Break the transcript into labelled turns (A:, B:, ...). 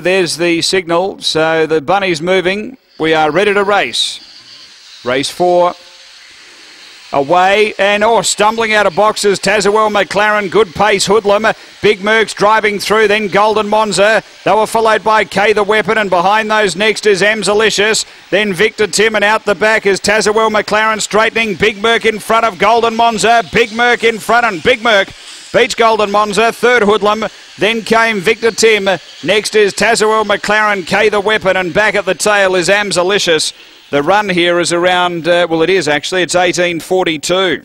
A: There's the signal. So the bunny's moving. We are ready to race. Race four. Away and oh, stumbling out of boxes. Tazewell McLaren, good pace. Hoodlum, Big Mercs driving through. Then Golden Monza. They were followed by K the Weapon, and behind those next is Amzalicious. Then Victor Tim, and out the back is Tazewell McLaren straightening. Big Merc in front of Golden Monza. Big Merc in front, and Big Merc beats Golden Monza. Third Hoodlum. Then came Victor Tim. Next is Tazewell McLaren, K the Weapon, and back at the tail is Amzalicious. The run here is around, uh, well, it is actually, it's 1842.